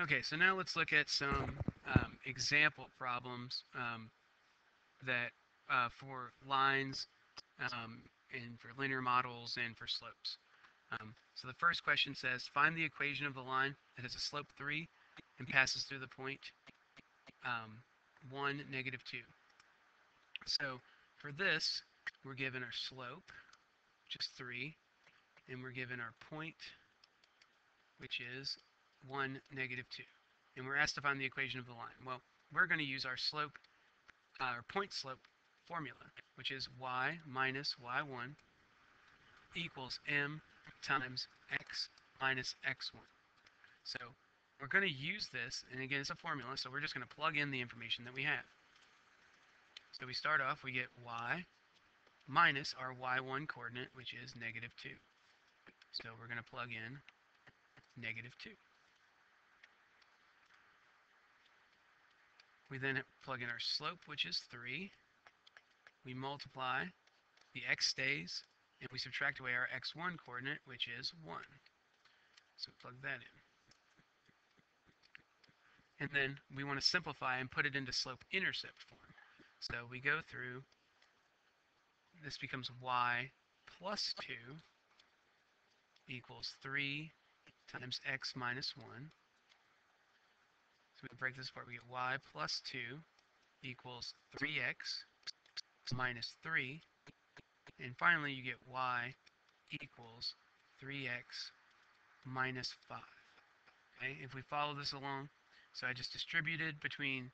Okay, so now let's look at some um, example problems um, that uh, for lines um, and for linear models and for slopes. Um, so the first question says, find the equation of the line that has a slope 3 and passes through the point um, 1, negative 2. So for this, we're given our slope, which is 3, and we're given our point, which is 1, negative 2. And we're asked to find the equation of the line. Well, we're going to use our slope, uh, our point slope formula, which is y minus y1 equals m times x minus x1. So we're going to use this, and again, it's a formula, so we're just going to plug in the information that we have. So we start off, we get y minus our y1 coordinate, which is negative 2. So we're going to plug in negative 2. We then plug in our slope, which is 3. We multiply, the x stays, and we subtract away our x1 coordinate, which is 1. So plug that in. And then we want to simplify and put it into slope-intercept form. So we go through, this becomes y plus 2 equals 3 times x minus 1. So we break this apart, we get y plus 2 equals 3x minus 3. And finally, you get y equals 3x minus 5. Okay, if we follow this along, so I just distributed between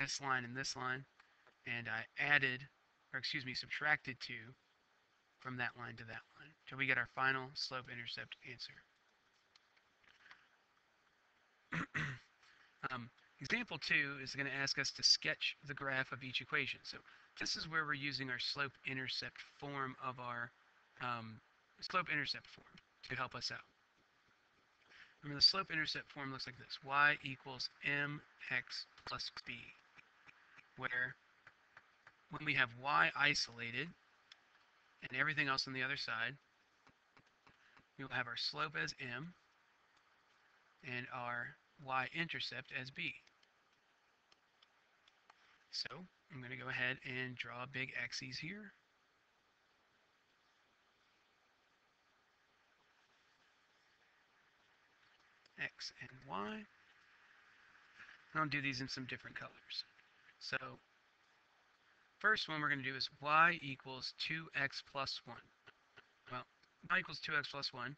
this line and this line, and I added, or excuse me, subtracted 2 from that line to that line, until we get our final slope-intercept answer. Um, example 2 is going to ask us to sketch the graph of each equation. So this is where we're using our slope-intercept form of our um, slope-intercept form to help us out. Remember, the slope-intercept form looks like this. y equals mx plus b, where when we have y isolated and everything else on the other side, we will have our slope as m and our y-intercept as b. So I'm going to go ahead and draw big axes here. X and Y. And I'll do these in some different colors. So first one we're going to do is y equals 2x plus 1. Well, y equals 2x plus 1.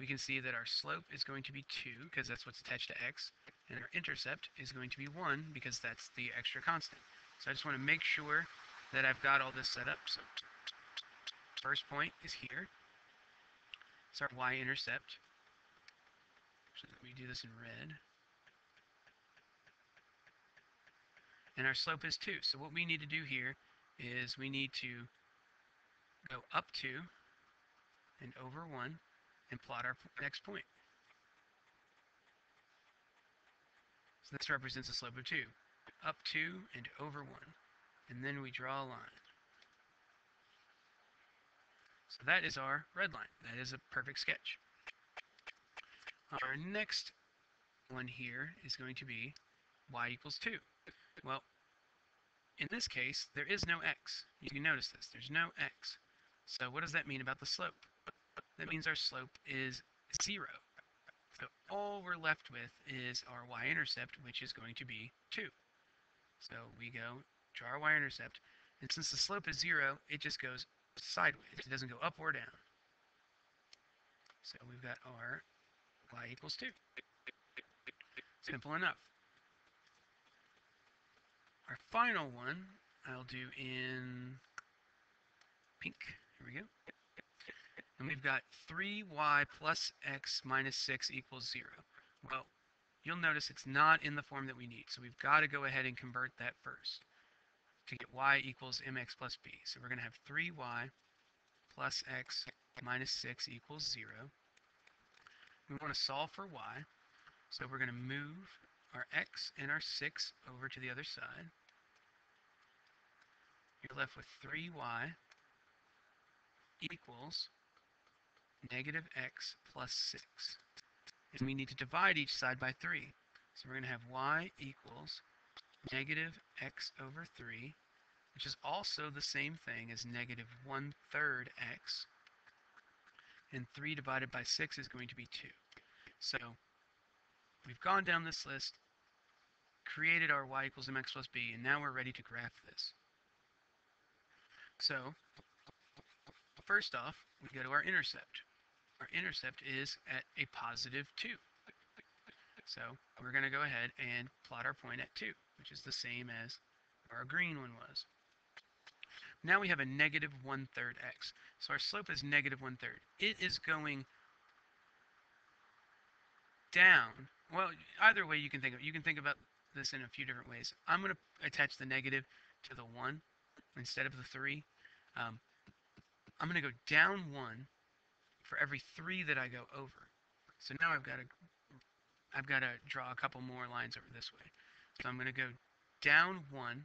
We can see that our slope is going to be 2 because that's what's attached to x. And our intercept is going to be 1 because that's the extra constant. So I just want to make sure that I've got all this set up. So first point is here. It's our y-intercept. Let me do this in red. And our slope is 2. So what we need to do here is we need to go up 2 and over 1 and plot our next point. So this represents a slope of 2. Up 2 and over 1. And then we draw a line. So that is our red line. That is a perfect sketch. Our next one here is going to be y equals 2. Well, in this case, there is no x. You can notice this. There's no x. So what does that mean about the slope? That means our slope is 0. So all we're left with is our y-intercept, which is going to be 2. So we go, draw our y-intercept, and since the slope is 0, it just goes sideways. It doesn't go up or down. So we've got our y equals 2. Simple enough. Our final one, I'll do in pink. Here we go. And we've got 3y plus x minus 6 equals 0. Well, you'll notice it's not in the form that we need. So we've got to go ahead and convert that first to get y equals mx plus b. So we're going to have 3y plus x minus 6 equals 0. We want to solve for y. So we're going to move our x and our 6 over to the other side. You're left with 3y equals negative x plus 6. and we need to divide each side by 3. So we're going to have y equals negative x over 3, which is also the same thing as negative 1 third x. And 3 divided by 6 is going to be 2. So we've gone down this list, created our y equals mx plus b, and now we're ready to graph this. So first off, we go to our intercept. Our intercept is at a positive 2. So we're going to go ahead and plot our point at 2, which is the same as our green one was. Now we have a negative one-third x. So our slope is negative one-third. It is going down. Well, either way you can think of. You can think about this in a few different ways. I'm going to attach the negative to the 1 instead of the 3. Um, I'm going to go down 1 for every 3 that I go over. So now I've got to I've got to draw a couple more lines over this way. So I'm going to go down 1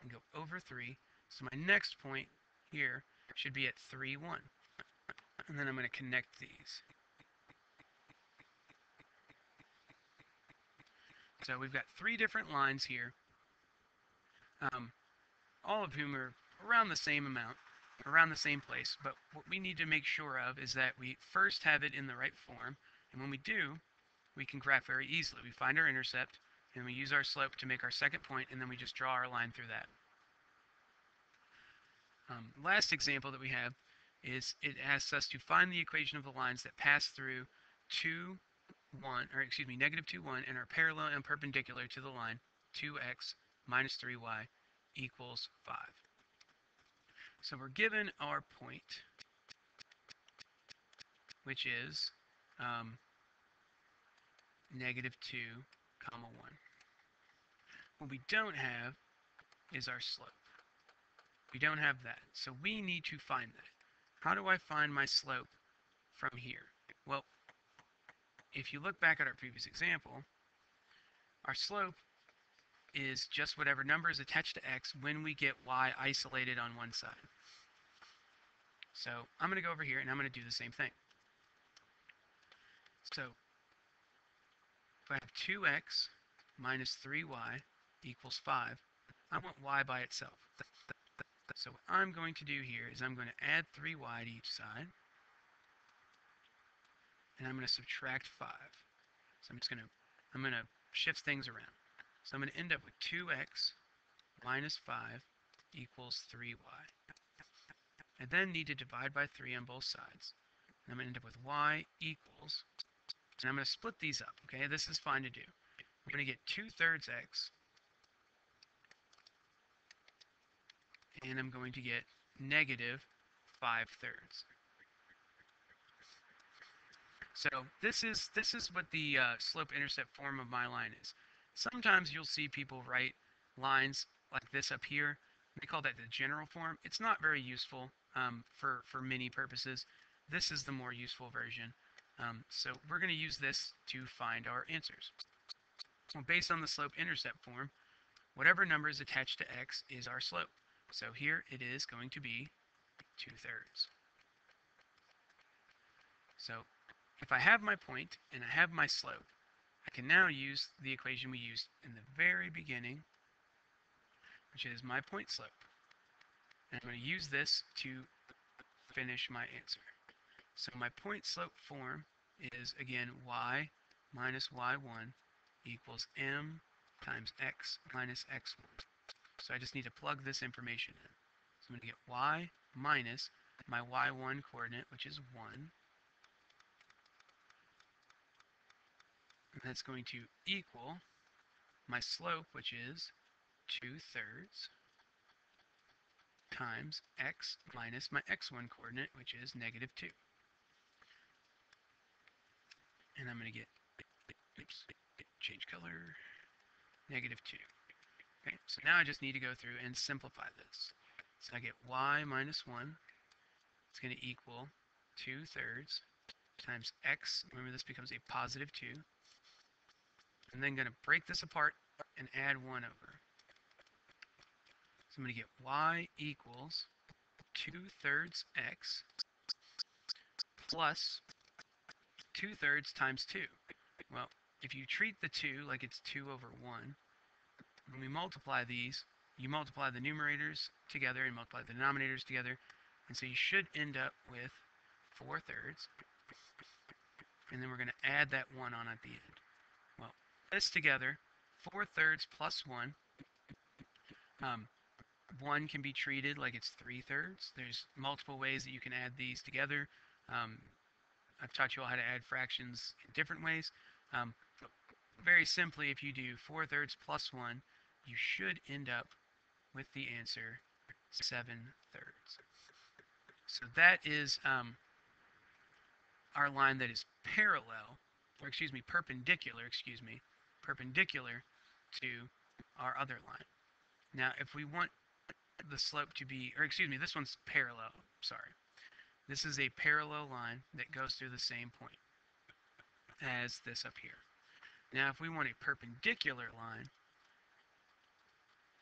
and go over 3. So my next point here should be at 3, 1. And then I'm going to connect these. So we've got three different lines here, um, all of whom are around the same amount, around the same place. But what we need to make sure of is that we first have it in the right form. And when we do, we can graph very easily. We find our intercept, and we use our slope to make our second point, and then we just draw our line through that. Um, last example that we have is it asks us to find the equation of the lines that pass through 2, 1, or excuse me, negative 2, 1, and are parallel and perpendicular to the line 2x minus 3y equals 5. So we're given our point, which is um, negative 2, comma 1. What we don't have is our slope. We don't have that. So we need to find that. How do I find my slope from here? Well, if you look back at our previous example, our slope is just whatever number is attached to x when we get y isolated on one side. So I'm going to go over here and I'm going to do the same thing. So if I have 2x minus 3y equals 5, I want y by itself. So what I'm going to do here is I'm going to add 3y to each side. And I'm going to subtract 5. So I'm just going to, I'm going to shift things around. So I'm going to end up with 2x minus 5 equals 3y. I then need to divide by 3 on both sides. And I'm going to end up with y equals and I'm going to split these up, okay? This is fine to do. I'm going to get 2 thirds x. And I'm going to get negative 5 thirds. So this is this is what the uh, slope-intercept form of my line is. Sometimes you'll see people write lines like this up here. They call that the general form. It's not very useful um, for, for many purposes. This is the more useful version. Um, so we're going to use this to find our answers. Well, based on the slope-intercept form, whatever number is attached to x is our slope. So here it is going to be 2 thirds. So if I have my point and I have my slope, I can now use the equation we used in the very beginning, which is my point slope. I'm going to use this to finish my answer. So my point slope form is, again, y minus y1 equals m times x minus x1. So I just need to plug this information in. So I'm going to get y minus my y1 coordinate, which is 1. And that's going to equal my slope, which is 2 thirds times x minus my x1 coordinate, which is negative 2 and I'm going to get, oops, change color, negative 2. Okay, so now I just need to go through and simplify this. So I get y minus 1. It's going to equal 2 thirds times x. Remember, this becomes a positive 2. And then going to break this apart and add 1 over. So I'm going to get y equals 2 thirds x plus 2 thirds times 2. Well, if you treat the 2 like it's 2 over 1, when we multiply these, you multiply the numerators together and multiply the denominators together, and so you should end up with 4 thirds, and then we're going to add that 1 on at the end. Well, this together, 4 thirds plus 1, um, 1 can be treated like it's 3 thirds. There's multiple ways that you can add these together. Um, I've taught you all how to add fractions in different ways. Um, very simply, if you do 4 thirds plus 1, you should end up with the answer 7 thirds. So that is um, our line that is parallel, or excuse me, perpendicular, excuse me, perpendicular to our other line. Now, if we want the slope to be, or excuse me, this one's parallel, sorry. This is a parallel line that goes through the same point as this up here. Now, if we want a perpendicular line,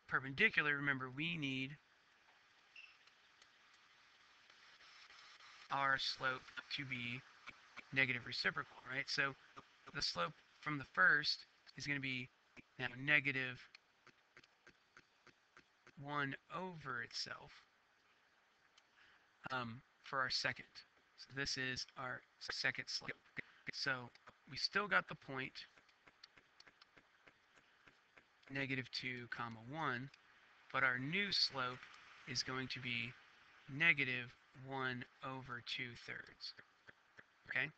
perpendicular, remember, we need our slope to be negative reciprocal, right? So the slope from the first is going to be now negative 1 over itself um, for our second. So this is our second slope. So we still got the point negative 2 comma 1, but our new slope is going to be negative 1 over 2 thirds. Okay?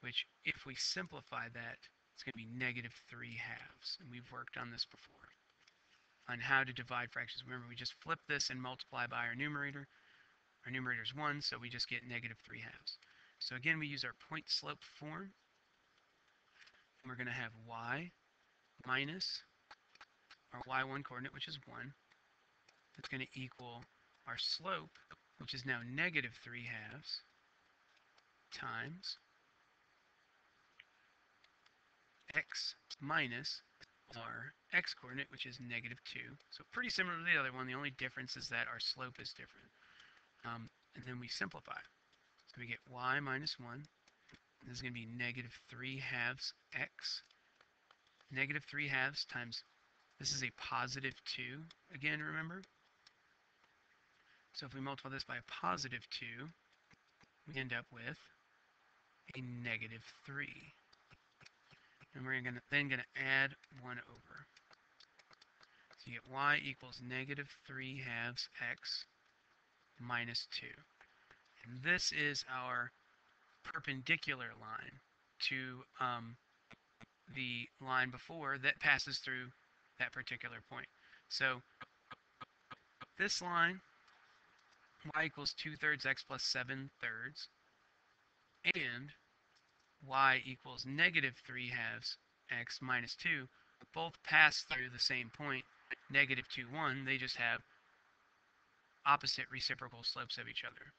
Which, if we simplify that, it's going to be negative 3 halves. And we've worked on this before. On how to divide fractions. Remember, we just flip this and multiply by our numerator. Our numerator is 1, so we just get negative 3 halves. So again, we use our point slope form. And we're going to have y minus our y1 coordinate, which is 1. That's going to equal our slope, which is now negative 3 halves, times x minus our x coordinate, which is negative 2. So pretty similar to the other one. The only difference is that our slope is different. Um, and then we simplify. So we get y minus 1. This is going to be negative 3 halves x. Negative 3 halves times this is a positive 2, again, remember? So if we multiply this by a positive 2, we end up with a negative 3. And we're gonna, then going to add 1 over. So you get y equals negative 3 halves x minus 2. And this is our perpendicular line to um, the line before that passes through that particular point. So this line, y equals 2 thirds x plus 7 thirds, and y equals negative 3 halves x minus 2, both pass through the same point, negative 2, 1. They just have opposite reciprocal slopes of each other.